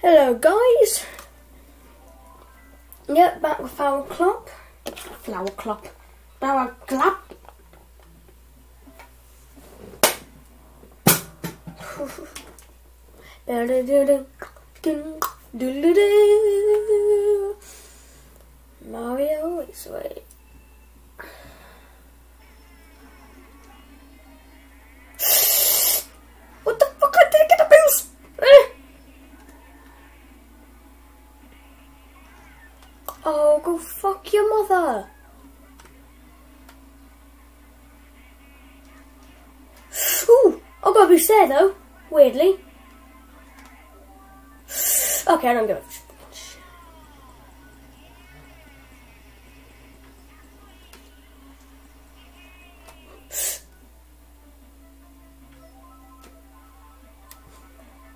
Hello guys. Yep, back with Flower Clop. Flower Clop. Flower Clop. Mario is wait. Fuck your mother! Ooh, I got a boost there though, weirdly. Okay, I don't give a.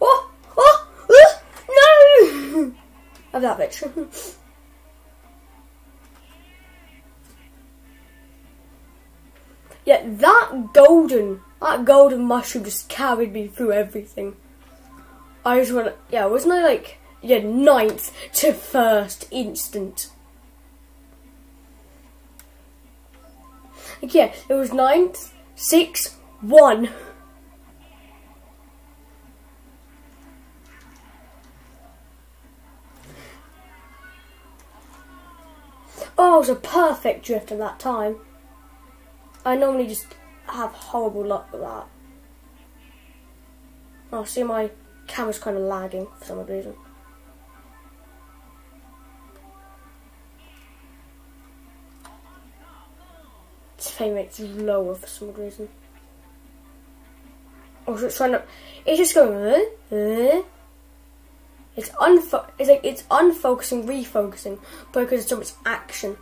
Oh! Oh! no! That bitch. yeah, that golden, that golden mushroom just carried me through everything. I just want yeah, wasn't I like, yeah, ninth to first instant? Like, yeah, it was ninth, six, one. Oh, it was a perfect drift at that time. I normally just have horrible luck with that. Oh, see my camera's kind of lagging for some reason. Its frame rate's lower for some reason. Oh, it's trying to. It's just going. Uh, uh. It's unfo. It's like it's unfocusing, refocusing because there's so much action.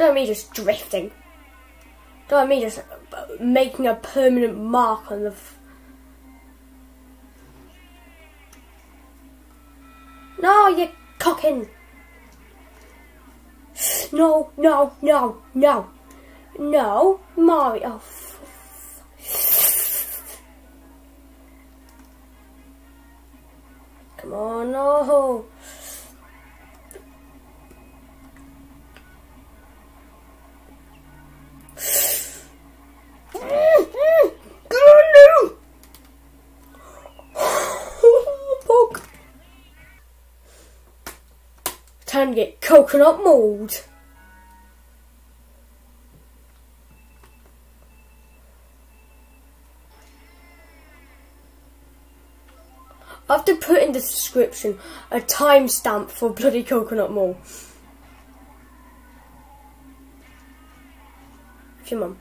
Don't me just drifting. Don't me just uh, making a permanent mark on the. No, you cocking. No, no, no, no, no, Mario. Oh, Come on, no. Oh no! Poke. To get coconut mall. I have to put in the description a timestamp for bloody coconut mall. It's your mum.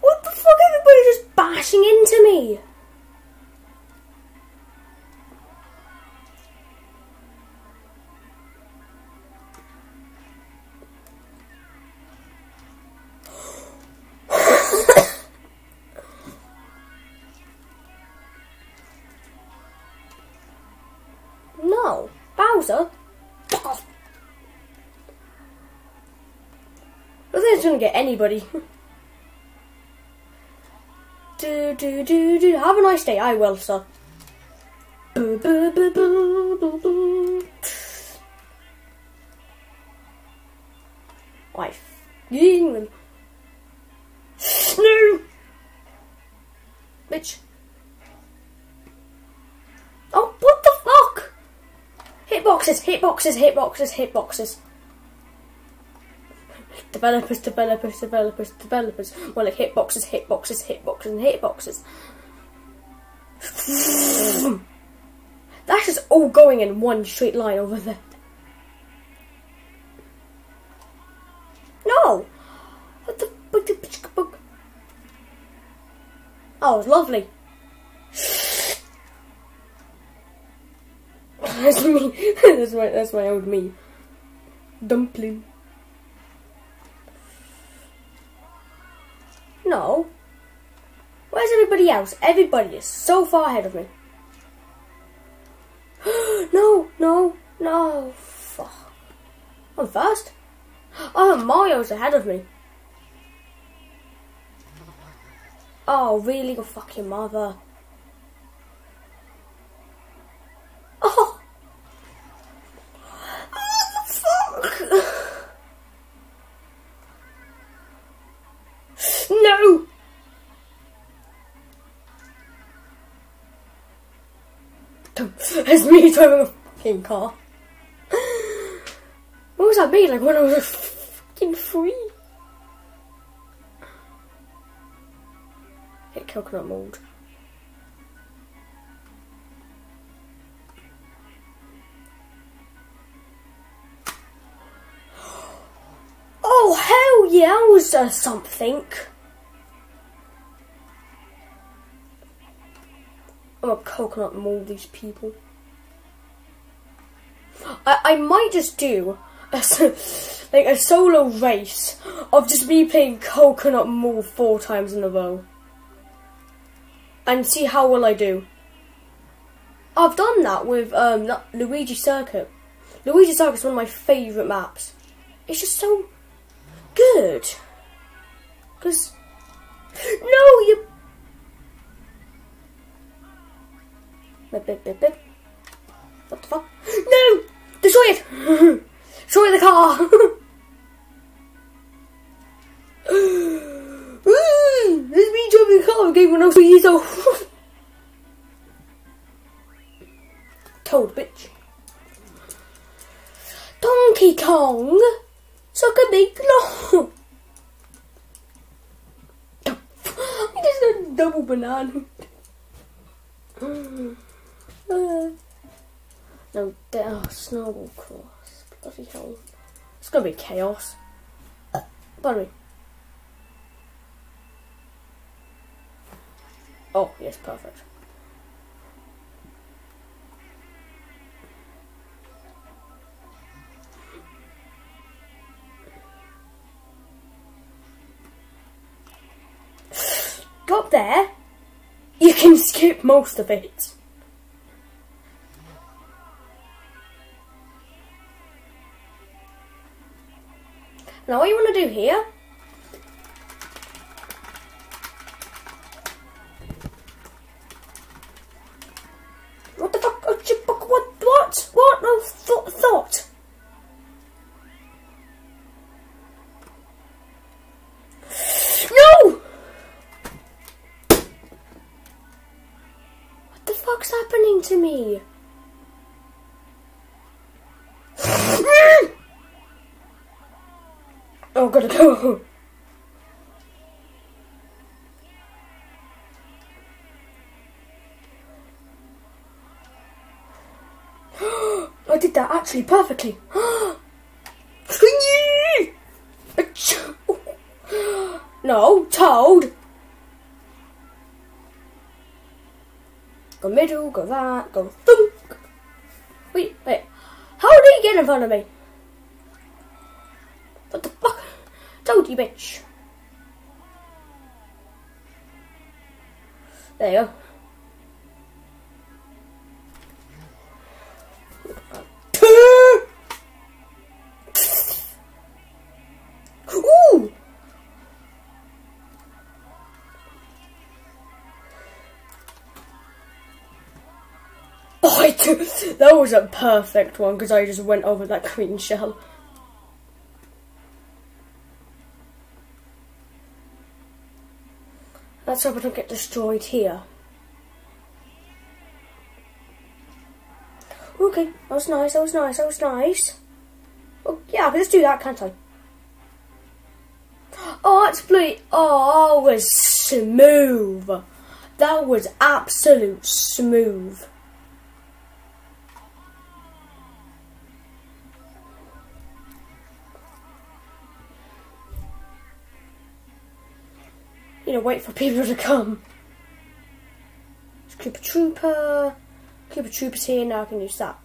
What the fuck? Everybody just bashing into me. Bowser. Fuck off. I think it's gonna get anybody. do do do do. Have a nice day. I will, sir. Boo, boo, boo, boo, boo, boo. F***ing Hitboxes, hitboxes, hitboxes, hitboxes. Developers, developers, developers, developers. Well, like hitboxes, hitboxes, hitboxes, and hitboxes. That's just all going in one straight line over there. No! What the Oh, it's lovely. That's me. that's my that's my old me. Dumpling. No. Where's everybody else? Everybody is so far ahead of me. no, no, no. Fuck. I'm first. Oh, Mario's ahead of me. Oh, really? Your mother. Oh! Oh, fuck! No! It's me driving a fucking car. What was that be like when I was fucking free? Hit coconut mall. Oh hell yeah, I was uh, something. I'm a coconut mall these people. I, I might just do a, like a solo race of just me playing coconut mall four times in a row. And see how well I do. I've done that with um, Luigi Circuit. Luigi Circuit is one of my favourite maps. It's just so good. Because, no, you... Bip, bip, bip, bip. What the fuck? No! Destroy it! Destroy the car! There's me driving the car again when I was three years old. Toad bitch. Donkey Kong! Suck a big no! I just got a double banana. Uh, no, oh, snowboard cross. Bloody hell. It's gonna be chaos. Me. Oh, yes, perfect. Go up there. You can skip most of it. Now what you want to do here Oh, gotta go. I did that actually perfectly. no, Toad. Go middle, go that, go thunk. Wait, wait. How did he get in front of me? What the fuck? Toady bitch. There you go. Oh, I. That was a perfect one because I just went over that green shell. Let's hope I don't get destroyed here. Okay, that was nice, that was nice, that was nice. Oh, yeah, I can just do that, can't I? Oh, that's blue. Oh, that was smooth. That was absolute smooth. You know, wait for people to come. It's Koopa Trooper. Koopa Trooper's here, now I can use that.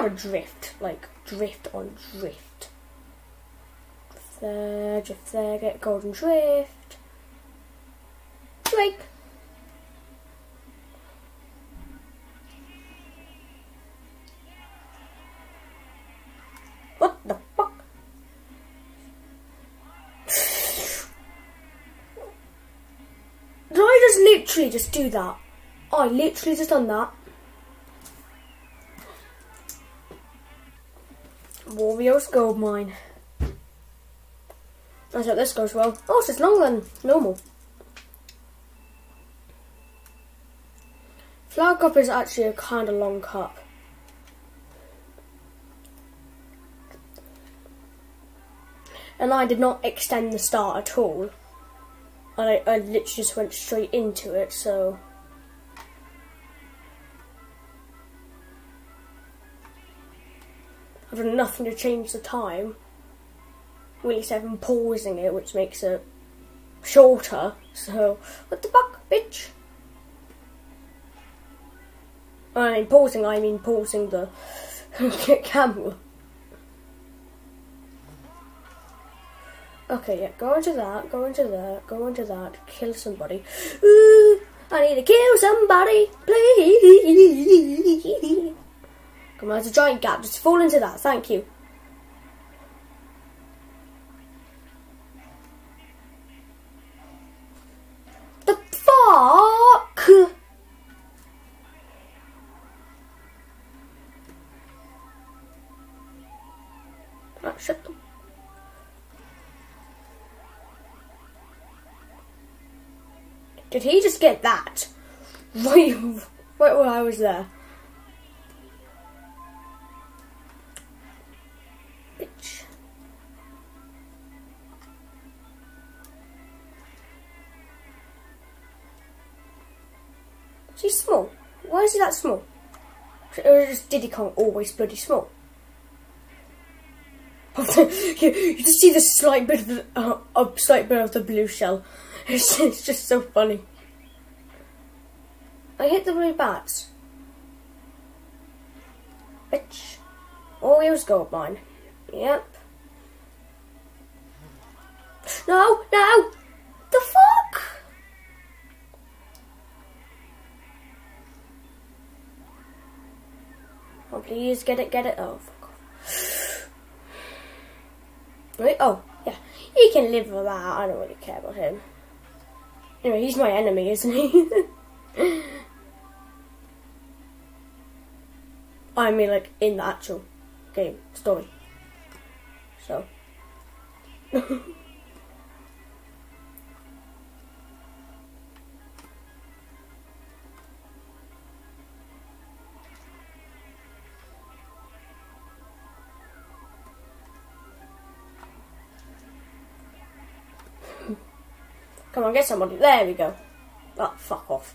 Know how drift, like drift on drift. Drift there, drift there, get golden drift. Drake. What the fuck? Did I just literally just do that? I literally just done that. Wario's gold mine. I hope this goes well. Oh, it's longer than normal. Flower cup is actually a kind of long cup. And I did not extend the start at all. I, I literally just went straight into it, so... done nothing to change the time. Except I'm pausing it, which makes it shorter. So, what the fuck, bitch? I mean, pausing, I mean pausing the camera. Okay, yeah, go into that, go into that, go into that, kill somebody. Ooh, I need to kill somebody, please. Come on, there's a giant gap, just fall into that, thank you. The fuck? Ah, shut them. Did he just get that? Right, right I was there. She's small. Why is he that small? Or is Diddy Kong always bloody small? you, just see the slight bit of the, uh, slight bit of the blue shell. It's, it's just so funny. I hit the blue bats. Bitch. Oh, here's gold mine. Yep. No, no! The fuck? Please, get it, get it. Oh. Right, oh, yeah. He can live with that. I don't really care about him. Anyway, he's my enemy, isn't he? I mean, like, in the actual game story. So. Come on, get somebody. There we go. Oh, fuck off.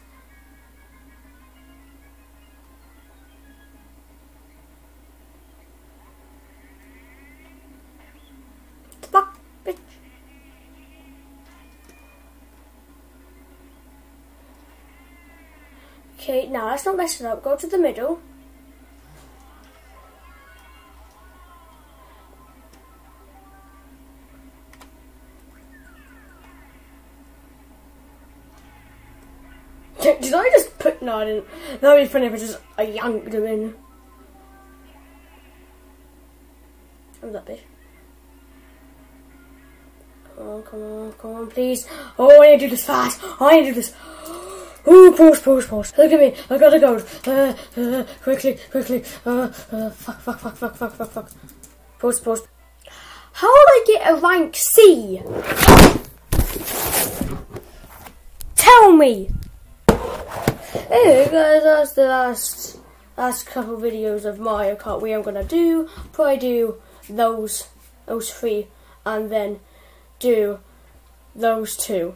Fuck, bitch. Okay, now let's not mess it up. Go to the middle. No? I didn't. That'd be funny if I just yanked him in. What's that bitch? Come on, come on, come on, please. Oh, I need to do this fast. I need to do this. Oh, pause, pause, pause. Look at me. I gotta go. Uh, uh, quickly, quickly. Uh, uh, fuck, fuck, fuck, fuck, fuck, fuck, fuck. Pause, pause. How would I get a rank C? Tell me. Hey guys, that's the last last couple videos of Mario Kart we are gonna do. Probably do those those three and then do those two.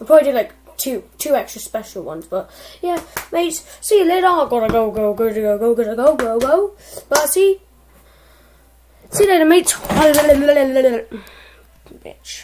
I'll probably do like two two extra special ones, but yeah, mates, see you later. I gotta go, go, go, go, go, go, go, go, go. But see, see you later, mates. Bitch.